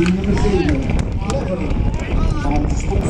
Number seven, Cleverly,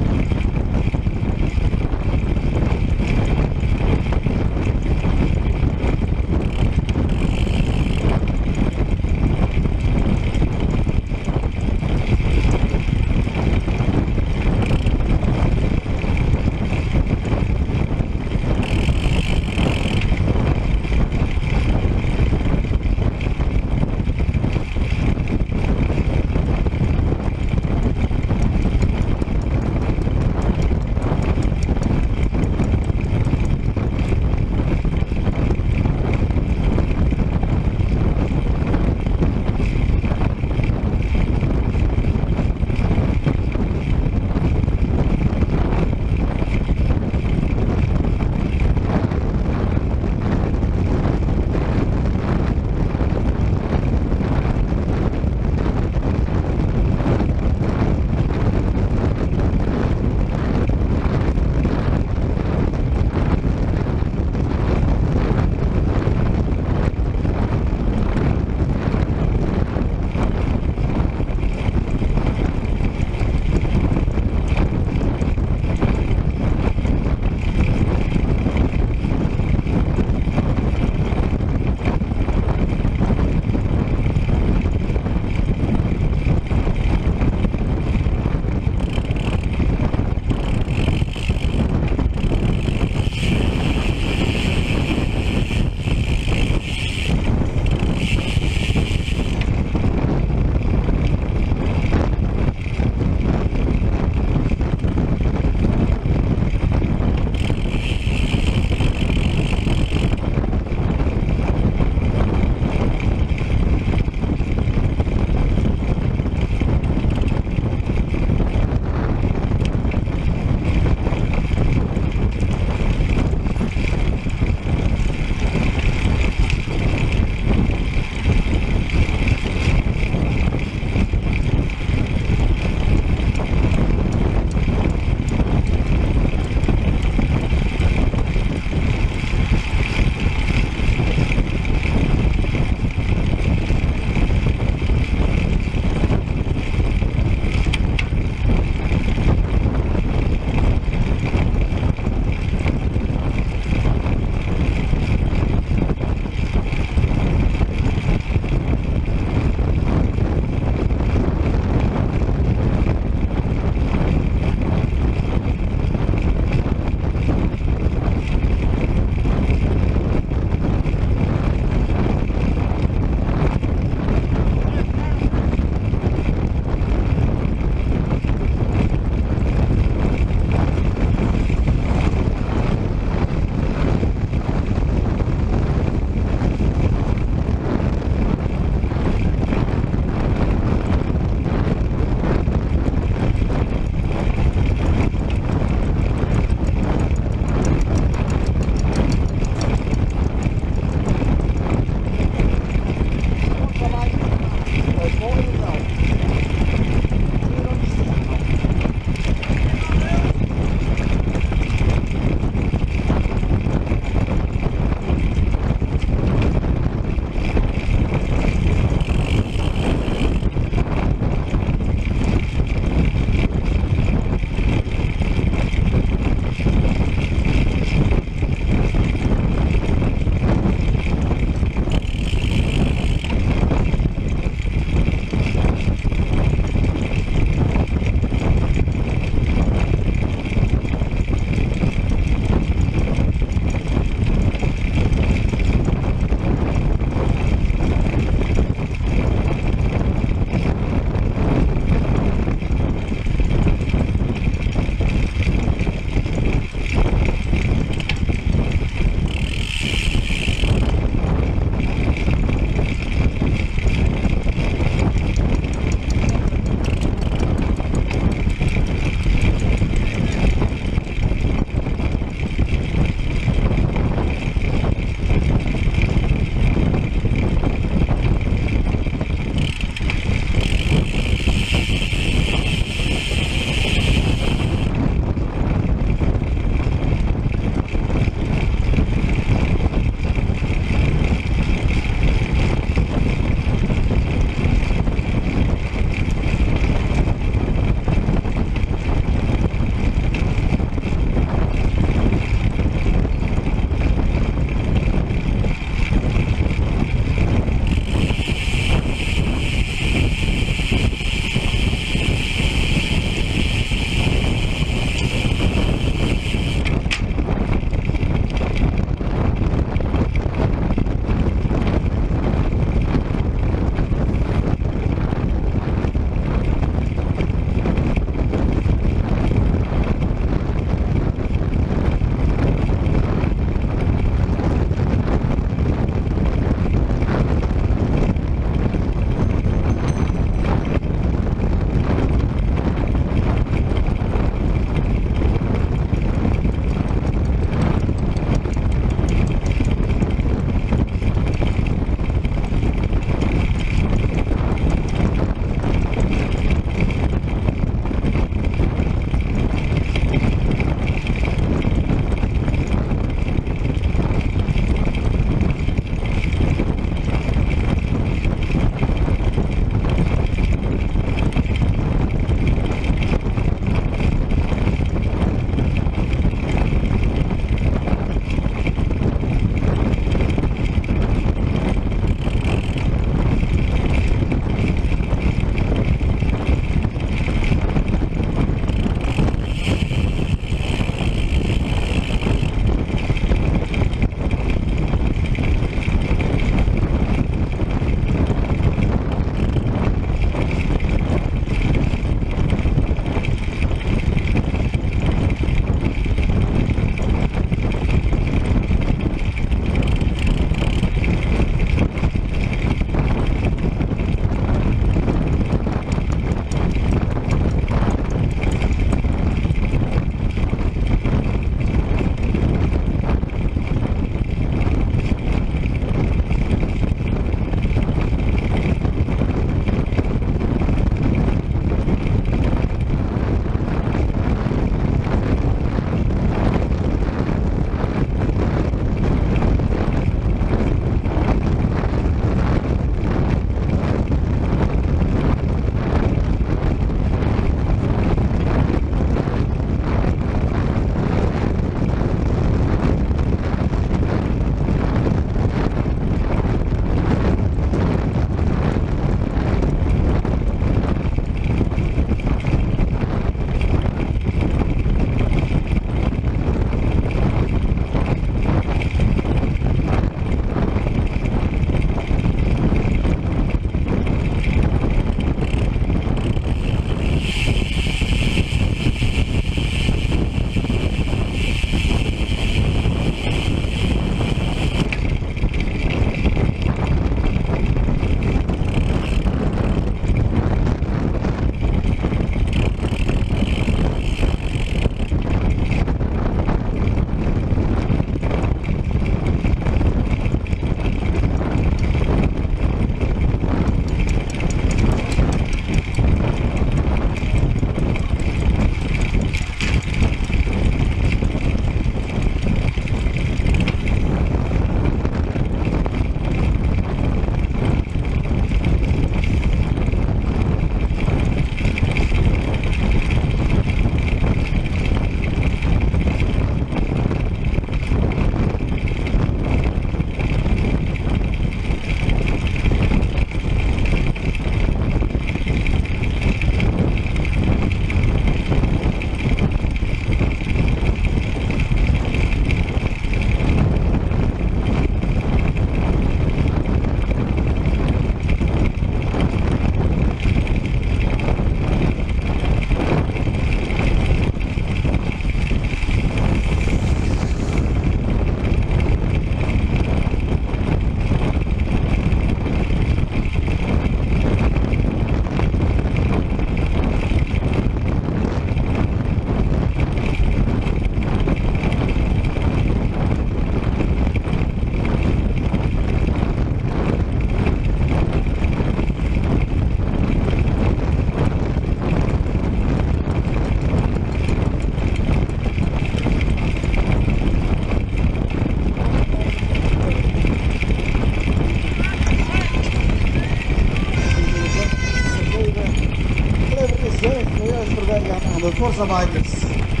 for of all.